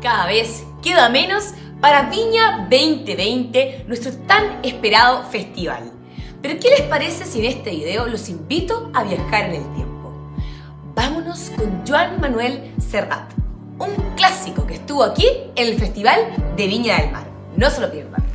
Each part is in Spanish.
cada vez queda menos para Viña 2020, nuestro tan esperado festival. Pero ¿qué les parece si en este video los invito a viajar en el tiempo? Vámonos con Joan Manuel Serrat, un clásico que estuvo aquí en el Festival de Viña del Mar. No se lo pierdan.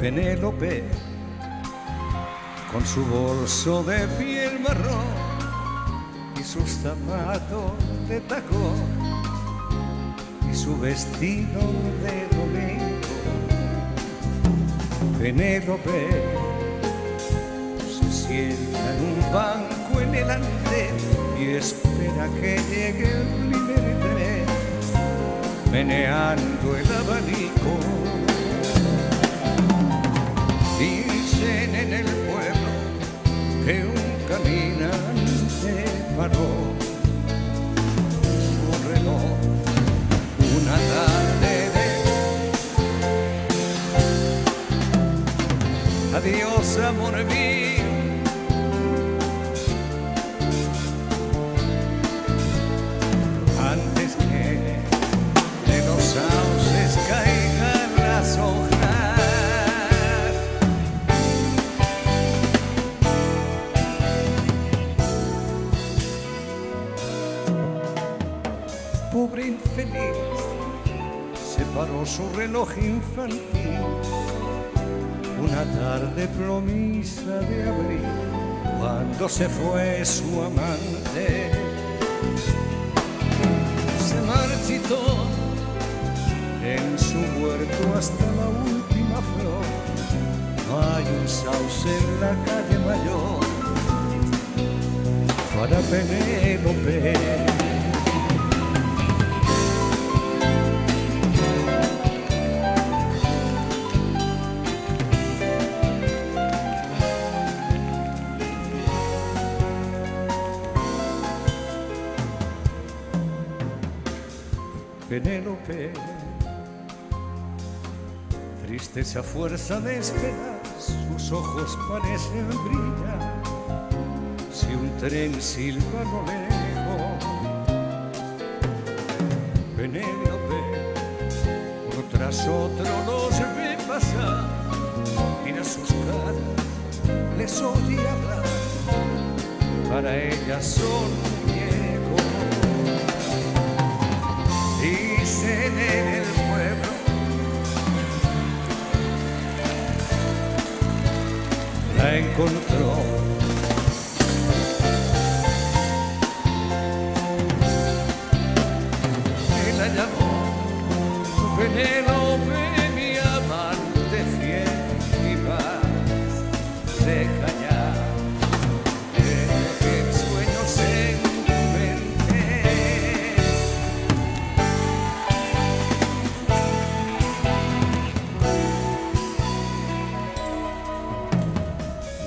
Penélope con su bolso de piel marrón y sus zapatos de tacón y su vestido de domingo. Penélope se sienta en un banco en el andén y espera que llegue el primer tren meneando el abanico que un caminante paró su reloj una tarde de adiós amor mío infeliz se paró su reloj infantil. Una tarde plomisa de abril cuando se fue su amante. Se marchitó en su huerto hasta la última flor. Hay un sauce en la calle mayor para Penélope Penélope, tristeza fuerza de esperar, sus ojos parecen brillar. Si un tren silba lo lejos, Penélope, uno tras otro los ve pasar, mira sus caras, les oye hablar, para ellas son encontró.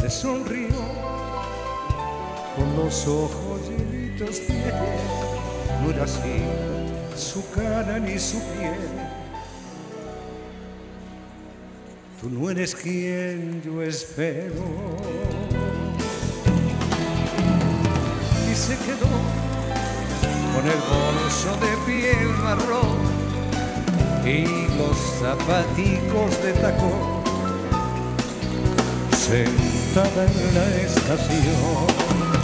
Sonrió con los ojos llenitos de ayer. No era así su cara ni su piel. Tú no eres quien yo espero. Y se quedó con el bolso de piel marrón y los zapaticos de tacón sentada en la estación.